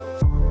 you.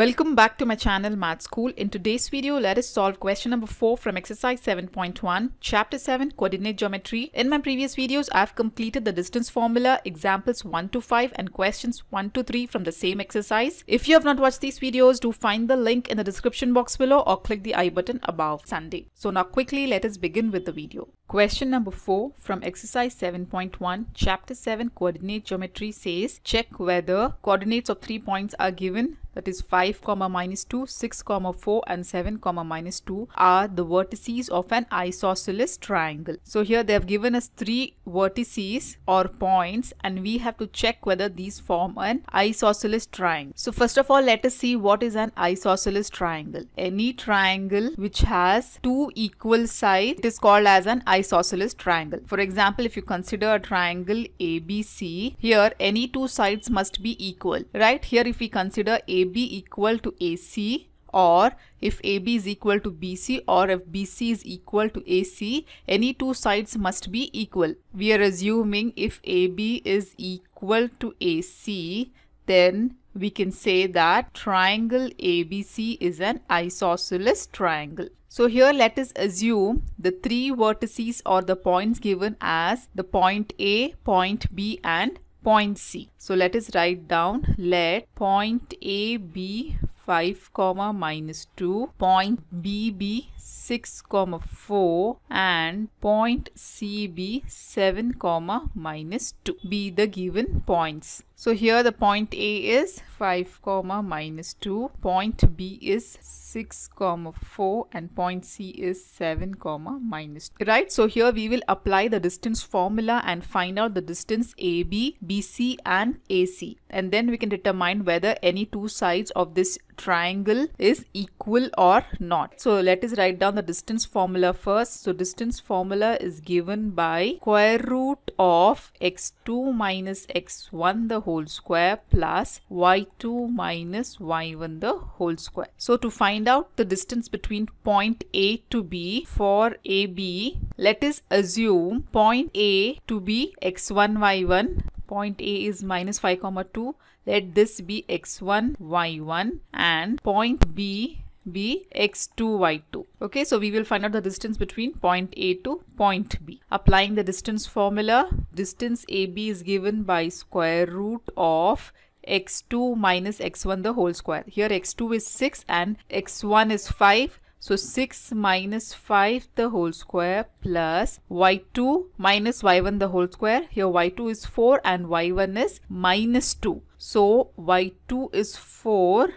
Welcome back to my channel Math School. In today's video, let us solve question number 4 from exercise 7.1, chapter 7, coordinate geometry. In my previous videos, I've completed the distance formula, examples 1 to 5 and questions 1 to 3 from the same exercise. If you have not watched these videos, do find the link in the description box below or click the I button above Sunday. So now quickly, let us begin with the video. Question number 4 from exercise 7.1, chapter 7, coordinate geometry says, check whether coordinates of 3 points are given that is 5 comma minus 2 6 comma 4 and 7 comma minus 2 are the vertices of an isosceles triangle. So here they have given us three vertices or points and we have to check whether these form an isosceles triangle. So first of all let us see what is an isosceles triangle. Any triangle which has two equal sides is called as an isosceles triangle. For example if you consider a triangle abc here any two sides must be equal right? Here if we consider a AB equal to AC or if AB is equal to BC or if BC is equal to AC, any two sides must be equal. We are assuming if AB is equal to AC, then we can say that triangle ABC is an isosceles triangle. So here let us assume the three vertices or the points given as the point A, point B and point C. So let us write down let point A be 5 comma minus 2, point B be 6 comma 4 and point C be 7 comma minus 2 be the given points. So here the point A is 5 comma minus 2, point B is 6 comma 4 and point C is 7 comma minus 2. Right, so here we will apply the distance formula and find out the distance AB, BC and AC and then we can determine whether any two sides of this triangle is equal or not. So let us write down the distance formula first. So distance formula is given by square root of x2 minus x1 the whole square plus y2 minus y1 the whole square. So to find out the distance between point A to B for AB, let us assume point A to be x1 y1 point A is minus 5 comma 2 let this be x1 y1 and point B be x2 y2 okay so we will find out the distance between point A to point B applying the distance formula distance AB is given by square root of x2 minus x1 the whole square here x2 is 6 and x1 is 5 so 6 minus 5 the whole square plus y2 minus y1 the whole square. Here y2 is 4 and y1 is minus 2. So y2 is 4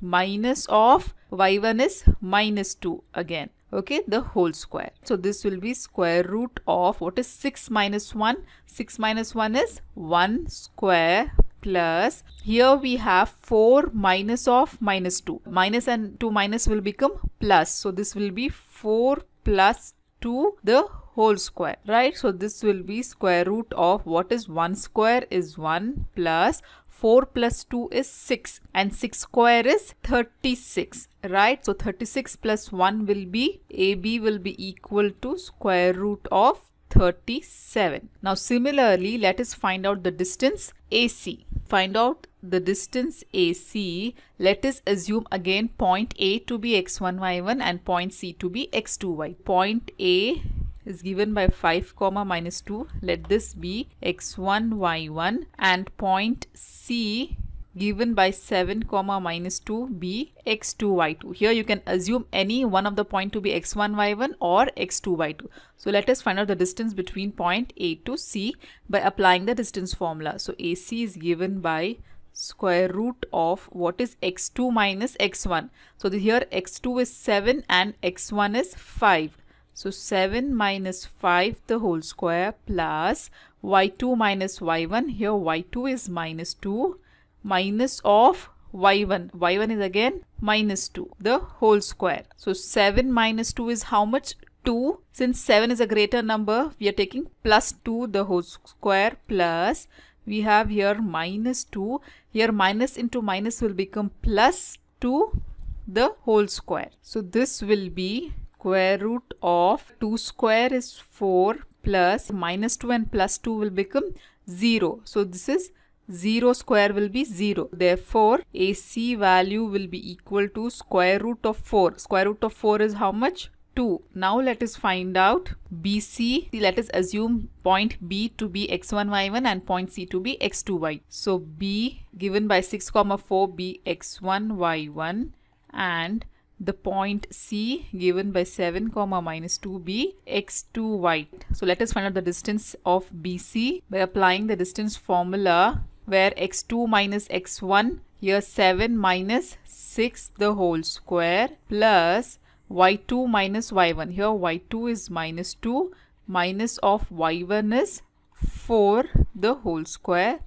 minus of y1 is minus 2 again okay? The whole square. So this will be square root of what is 6 minus 1 6 minus 1 is 1 square plus here we have 4 minus of minus 2 minus and 2 minus will become plus. So this will be 4 plus 2 the whole square right so this will be square root of what is 1 square is 1 plus 4 plus 2 is 6 and 6 square is 36 right so 36 plus 1 will be AB will be equal to square root of 37. Now similarly, let us find out the distance AC. Find out the distance AC. Let us assume again point A to be x1, y1 and point C to be x2, y. Point A is given by 5 comma minus 2. Let this be x1, y1 and point C given by 7 comma minus 2 be x2 y2 here you can assume any one of the point to be x1 y1 or x2 y2 so let us find out the distance between point a to c by applying the distance formula. So ac is given by square root of what is x2 minus x1 so here x2 is 7 and x1 is 5 so 7 minus 5 the whole square plus y2 minus y1 here y2 is minus 2 minus of y1. y1 is again minus 2, the whole square. So 7 minus 2 is how much? 2. Since 7 is a greater number, we are taking plus 2 the whole square plus we have here minus 2. Here minus into minus will become plus 2 the whole square. So this will be square root of 2 square is 4 plus minus 2 and plus 2 will become 0. So this is 0 square will be 0. Therefore, AC value will be equal to square root of 4. Square root of 4 is how much? 2. Now let us find out BC. Let us assume point B to be x1, y1 and point C to be x2, y. So B given by 6, comma 4 be x1, y1 and the point C given by 7 comma minus 2 be x2 y. So let us find out the distance of BC by applying the distance formula where x2 minus x1 here 7 minus 6 the whole square plus y2 minus y1 here y2 is minus 2 minus of y1 is 4 the whole square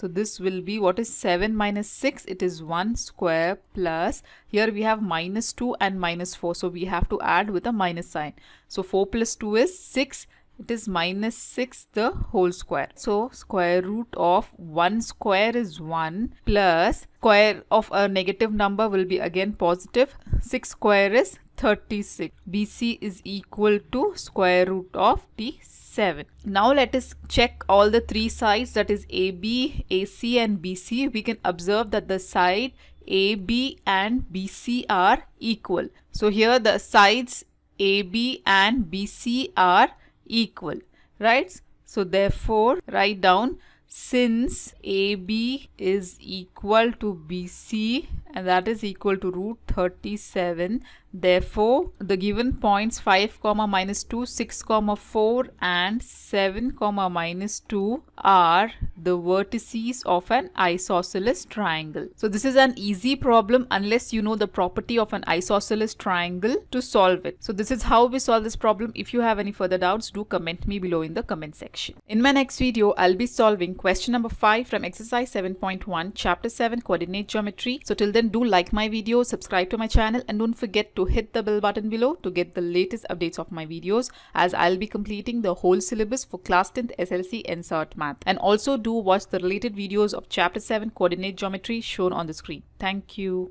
so this will be what is 7 minus 6 it is 1 square plus here we have minus 2 and minus 4 so we have to add with a minus sign. So 4 plus 2 is 6 it is minus 6 the whole square. So square root of 1 square is 1 plus square of a negative number will be again positive. 6 square is 36. BC is equal to square root of the 7. Now let us check all the three sides that is AB, AC and BC. We can observe that the side AB and BC are equal. So here the sides AB and BC are equal, right? So therefore, write down since AB is equal to BC and that is equal to root 37 therefore the given points 5 comma minus 2 6 comma 4 and 7 comma minus 2 are the vertices of an isosceles triangle. So this is an easy problem unless you know the property of an isosceles triangle to solve it. So this is how we solve this problem. If you have any further doubts do comment me below in the comment section. In my next video i'll be solving question number 5 from exercise 7.1 chapter 7 coordinate geometry. So till then do like my video, subscribe to my channel and don't forget to hit the bell button below to get the latest updates of my videos as I'll be completing the whole syllabus for class 10th SSLC NCERT Math. And also do watch the related videos of chapter 7 coordinate geometry shown on the screen. Thank you.